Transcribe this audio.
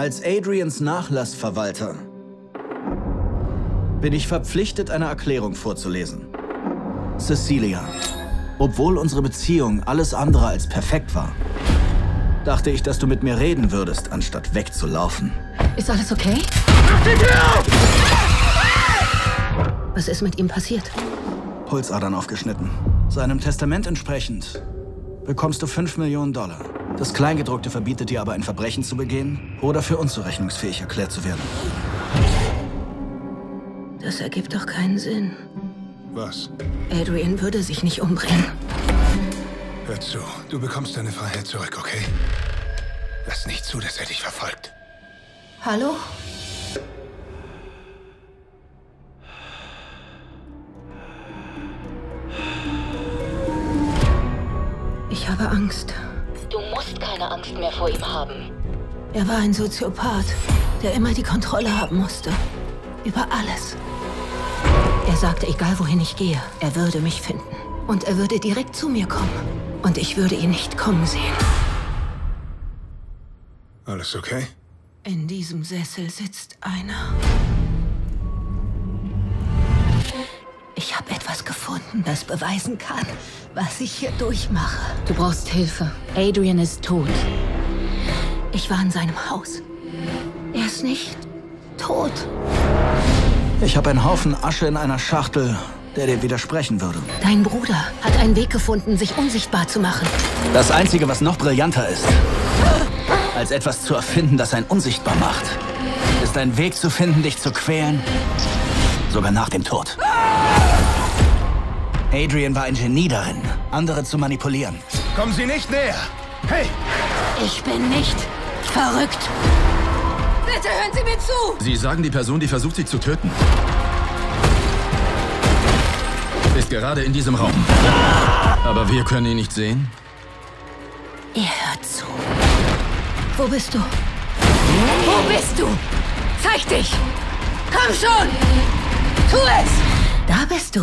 Als Adrians Nachlassverwalter bin ich verpflichtet, eine Erklärung vorzulesen. Cecilia, obwohl unsere Beziehung alles andere als perfekt war, dachte ich, dass du mit mir reden würdest, anstatt wegzulaufen. Ist alles okay? Was ist mit ihm passiert? Pulsadern aufgeschnitten. Seinem Testament entsprechend bekommst du 5 Millionen Dollar. Das Kleingedruckte verbietet dir aber ein Verbrechen zu begehen oder für unzurechnungsfähig erklärt zu werden. Das ergibt doch keinen Sinn. Was? Adrian würde sich nicht umbringen. Hör zu, du bekommst deine Freiheit zurück, okay? Lass nicht zu, dass er dich verfolgt. Hallo? Ich habe Angst. Du musst keine Angst mehr vor ihm haben. Er war ein Soziopath, der immer die Kontrolle haben musste. Über alles. Er sagte, egal wohin ich gehe, er würde mich finden. Und er würde direkt zu mir kommen. Und ich würde ihn nicht kommen sehen. Alles okay? In diesem Sessel sitzt einer. Das beweisen kann, was ich hier durchmache. Du brauchst Hilfe. Adrian ist tot. Ich war in seinem Haus. Er ist nicht tot. Ich habe einen Haufen Asche in einer Schachtel, der dir widersprechen würde. Dein Bruder hat einen Weg gefunden, sich unsichtbar zu machen. Das Einzige, was noch brillanter ist, als etwas zu erfinden, das einen unsichtbar macht, ist ein Weg zu finden, dich zu quälen, sogar nach dem Tod. Adrian war ein Genie darin, andere zu manipulieren. Kommen Sie nicht näher! Hey! Ich bin nicht verrückt. Bitte hören Sie mir zu! Sie sagen, die Person, die versucht, Sie zu töten, ist gerade in diesem Raum. Aber wir können ihn nicht sehen. Ihr hört zu. Wo bist du? Wo bist du? Zeig dich! Komm schon! Tu es! Da bist du.